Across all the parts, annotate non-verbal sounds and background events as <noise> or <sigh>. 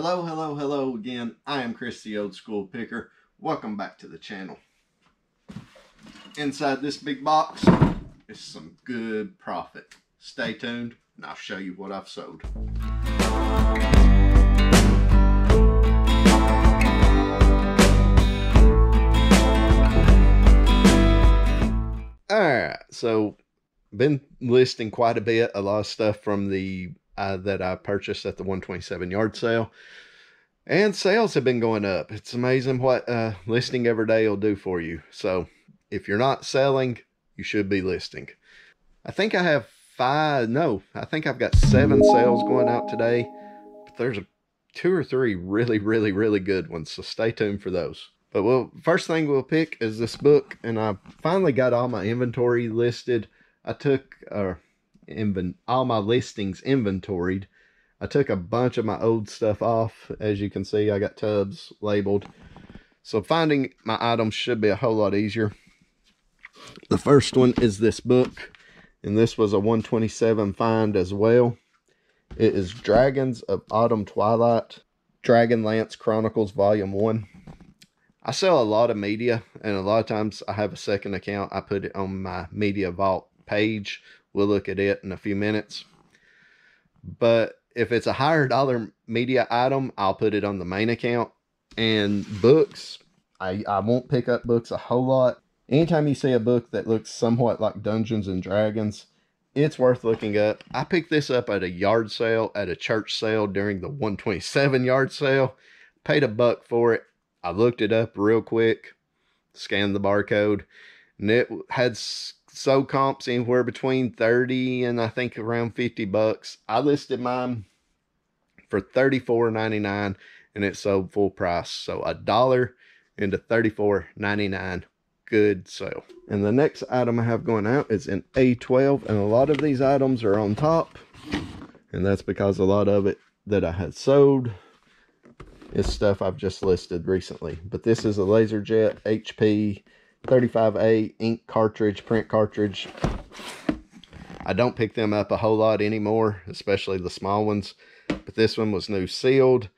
Hello, hello, hello again. I am Chris the Old School Picker. Welcome back to the channel. Inside this big box is some good profit. Stay tuned and I'll show you what I've sold. Alright, so been listing quite a bit, a lot of stuff from the uh, that I purchased at the 127 yard sale. And sales have been going up. It's amazing what uh, listing every day will do for you. So if you're not selling, you should be listing. I think I have five, no, I think I've got seven sales going out today. But there's a, two or three really, really, really good ones. So stay tuned for those. But well, first thing we'll pick is this book. And I finally got all my inventory listed. I took, uh, inven- all my listings inventoried. I took a bunch of my old stuff off. As you can see, I got tubs labeled. So finding my items should be a whole lot easier. The first one is this book, and this was a 127 find as well. It is Dragons of Autumn Twilight, Dragonlance Chronicles Volume 1. I sell a lot of media, and a lot of times I have a second account. I put it on my Media Vault page We'll look at it in a few minutes. But if it's a higher dollar media item, I'll put it on the main account. And books, I, I won't pick up books a whole lot. Anytime you see a book that looks somewhat like Dungeons and Dragons, it's worth looking up. I picked this up at a yard sale, at a church sale during the 127 yard sale. Paid a buck for it. I looked it up real quick, scanned the barcode, and it had so comps anywhere between 30 and I think around 50 bucks. I listed mine for 34.99 and it sold full price. So a dollar into 34.99 good sale. And the next item I have going out is an A12 and a lot of these items are on top and that's because a lot of it that I had sold is stuff I've just listed recently. But this is a LaserJet HP 35A ink cartridge, print cartridge. I don't pick them up a whole lot anymore, especially the small ones. But this one was new sealed,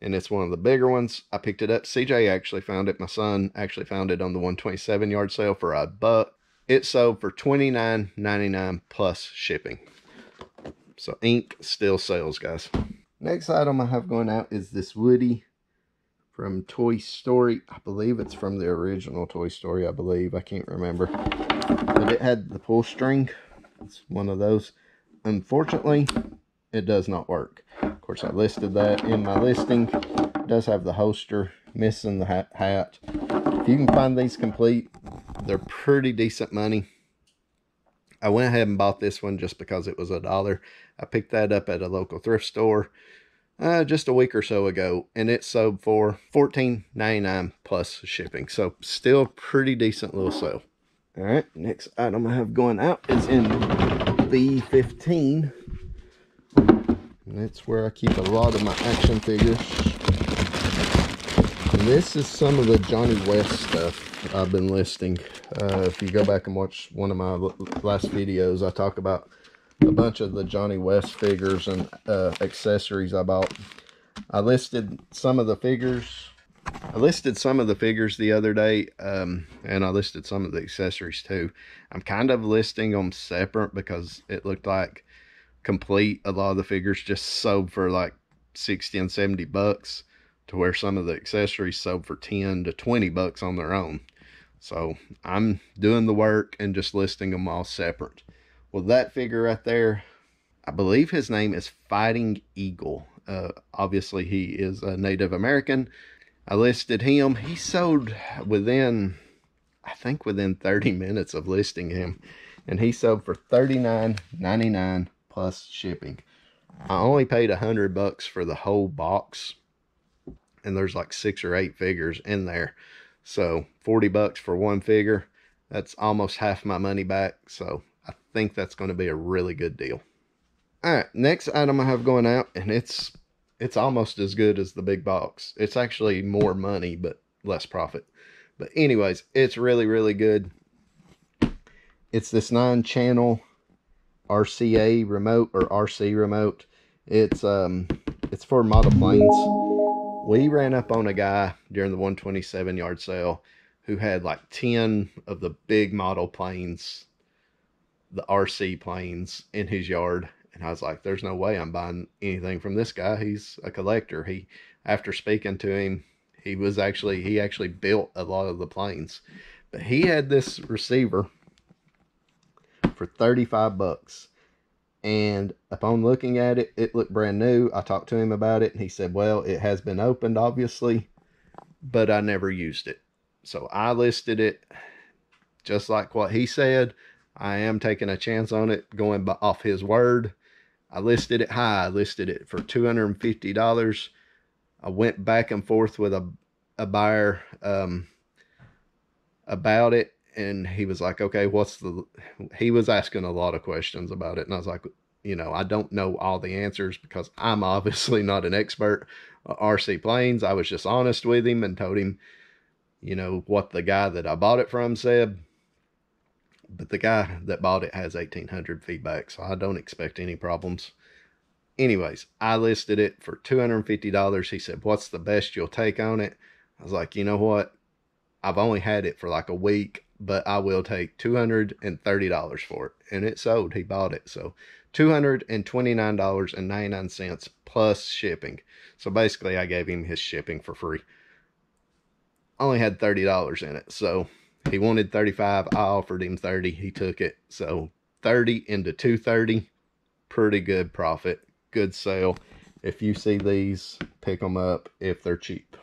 and it's one of the bigger ones. I picked it up. CJ actually found it. My son actually found it on the 127 yard sale for a buck. It sold for $29.99 plus shipping. So ink still sells, guys. Next item I have going out is this Woody from Toy Story. I believe it's from the original Toy Story, I believe. I can't remember. But it had the pull string. It's one of those. Unfortunately, it does not work. Of course, I listed that in my listing. It does have the holster, missing the hat. If you can find these complete, they're pretty decent money. I went ahead and bought this one just because it was a dollar. I picked that up at a local thrift store uh, just a week or so ago, and it sold for $14.99 plus shipping. So still pretty decent little sale. All right, next item I have going out is in B15. And that's where I keep a lot of my action figures. And this is some of the Johnny West stuff I've been listing. Uh, if you go back and watch one of my last videos, I talk about a bunch of the Johnny West figures and uh, accessories I bought. I listed some of the figures. I listed some of the figures the other day, um, and I listed some of the accessories too. I'm kind of listing them separate because it looked like complete. A lot of the figures just sold for like 60 and 70 bucks to where some of the accessories sold for 10 to 20 bucks on their own. So I'm doing the work and just listing them all separate. Well, that figure right there, I believe his name is Fighting Eagle. Uh, obviously, he is a Native American. I listed him. He sold within, I think, within 30 minutes of listing him. And he sold for $39.99 plus shipping. I only paid a hundred bucks for the whole box. And there's like six or eight figures in there. So 40 bucks for one figure. That's almost half my money back. So think that's going to be a really good deal. All right, next item I have going out, and it's it's almost as good as the big box. It's actually more money, but less profit. But anyways, it's really, really good. It's this nine-channel RCA remote or RC remote. It's um it's for model planes we ran up on a guy during the 127 yard sale who had like 10 of the big model planes, the RC planes in his yard. And I was like, there's no way I'm buying anything from this guy. He's a collector. He, after speaking to him, he was actually, he actually built a lot of the planes. But he had this receiver for 35 bucks. And upon looking at it, it looked brand new. I talked to him about it and he said, well, it has been opened, obviously, but I never used it. So I listed it just like what he said. I am taking a chance on it going off his word. I listed it high. I listed it for $250. I went back and forth with a, a buyer um, about it. And he was like, okay, what's the, he was asking a lot of questions about it. And I was like, you know, I don't know all the answers because I'm <laughs> obviously not an expert RC planes. I was just honest with him and told him, you know, what the guy that I bought it from said. But the guy that bought it has 1800 feedback, so I don't expect any problems. Anyways, I listed it for $250. He said, What's the best you'll take on it? I was like, You know what? I've only had it for like a week, but I will take $230 for it. And it sold. He bought it. So $229.99 plus shipping. So basically, I gave him his shipping for free only had $30 in it. So he wanted 35. I offered him 30. He took it. So 30 into 230, pretty good profit. Good sale. If you see these, pick them up if they're cheap.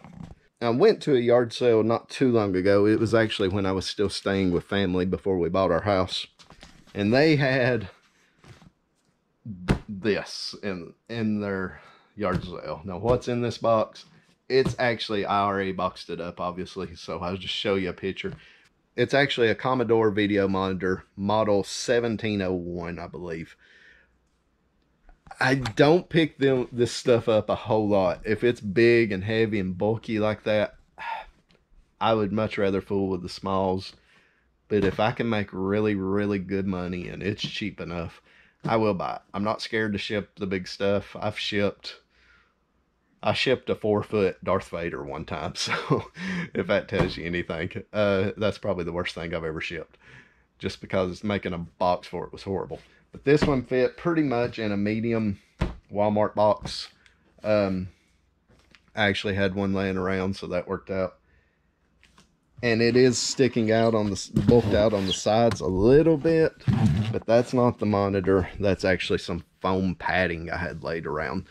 I went to a yard sale not too long ago. It was actually when I was still staying with family before we bought our house. And they had this in in their yard sale. Now what's in this box? it's actually I already boxed it up obviously so I'll just show you a picture it's actually a Commodore video monitor model 1701 I believe. I don't pick them this stuff up a whole lot. If it's big and heavy and bulky like that I would much rather fool with the smalls. But if I can make really really good money and it's cheap enough I will buy it. I'm not scared to ship the big stuff. I've shipped I shipped a four foot Darth Vader one time, <laughs> so if that tells you anything, uh, that's probably the worst thing I've ever shipped. Just because making a box for it was horrible. But this one fit pretty much in a medium Walmart box. Um, I actually had one laying around, so that worked out. And it is sticking out on the bulked out on the sides a little bit, but that's not the monitor. That's actually some foam padding I had laid around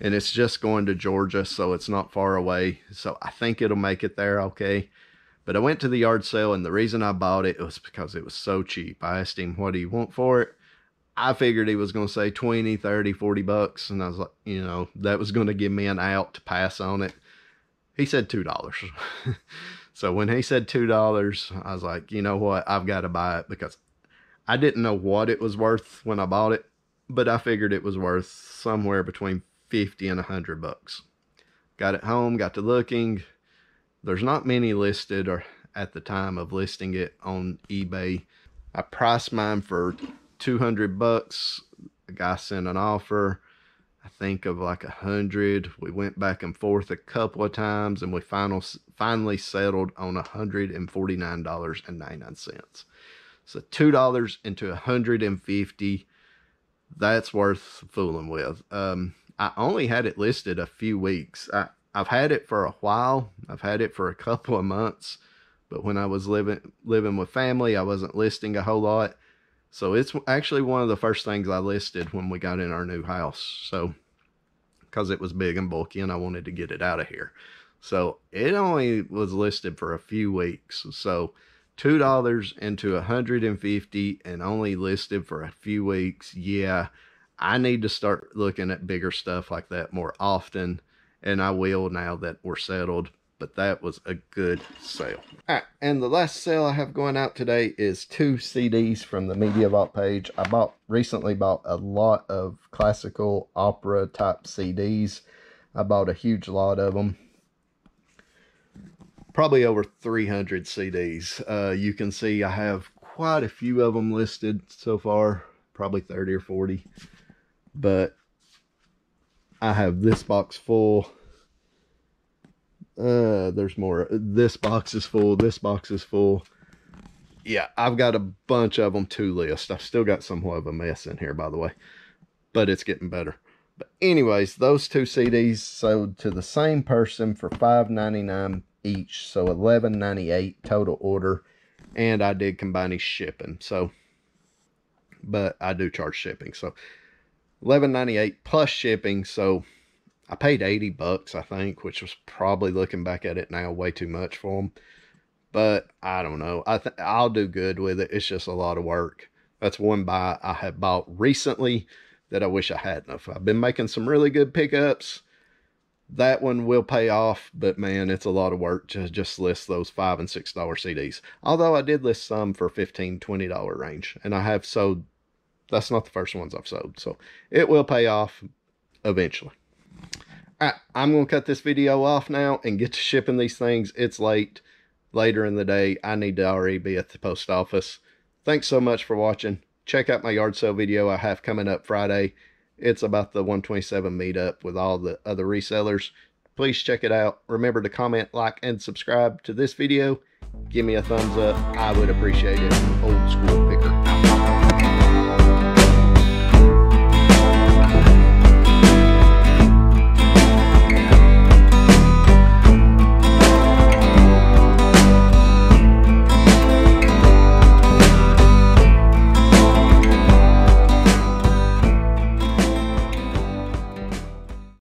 and it's just going to Georgia, so it's not far away. So I think it'll make it there okay. But I went to the yard sale, and the reason I bought it was because it was so cheap. I asked him, what do you want for it? I figured he was going to say 20, 30, 40 bucks. And I was like, you know, that was going to give me an out to pass on it. He said $2. <laughs> so when he said $2, I was like, you know what? I've got to buy it because I didn't know what it was worth when I bought it, but I figured it was worth somewhere between 50 and 100 bucks. Got it home, got to looking. There's not many listed or at the time of listing it on eBay. I priced mine for 200 bucks. The guy sent an offer, I think of like a hundred. We went back and forth a couple of times and we final, finally settled on $149.99. So $2 into 150 that's worth fooling with. Um, I only had it listed a few weeks. I, I've had it for a while. I've had it for a <laughs> couple of months, but when I was living living with family, I wasn't listing a whole lot. So it's actually one of the first things I listed when we got in our new house. So because it was big and bulky and I wanted to get it out of here. So it only was listed for a few weeks. So two dollars into a hundred and fifty and only listed for a few weeks. Yeah, I need to start looking at bigger stuff like that more often, and I will now that we're settled. But that was a good sale. All right, and the last sale I have going out today is two CDs from the Media Vault page. I bought recently bought a lot of classical opera type CDs. I bought a huge lot of them probably over 300 CDs. Uh, you can see I have quite a few of them listed so far, probably 30 or 40 but I have this box full Uh, there's more. This box is full. This box is full. Yeah, I've got a bunch of them to list. I've still got somewhat of a mess in here, by the way. But it's getting better. But anyways, those two CDs sold to the same person for $5.99 each. So $11.98 total order. And I did combine his shipping. So, but I do charge shipping. So $11.98 plus shipping. So I paid 80 bucks, I think, which was probably looking back at it now way too much for them. But I don't know. I th- I'll do good with it. It's just a lot of work. That's one buy I have bought recently that I wish I hadn't. If I've been making some really good pickups, that one will pay off. But man, it's a lot of work to just list those five and six dollar CDs. Although I did list some for 15 20 dollar range, and I have sold. That's not the first ones I've sold, so it will pay off eventually. I'm going to cut this video off now and get to shipping these things. It's late, later in the day. I need to already be at the post office. Thanks so much for watching. Check out my yard sale video I have coming up Friday. It's about the 127 meetup with all the other resellers. Please check it out. Remember to comment, like, and subscribe to this video. Give me a thumbs up. I would appreciate it.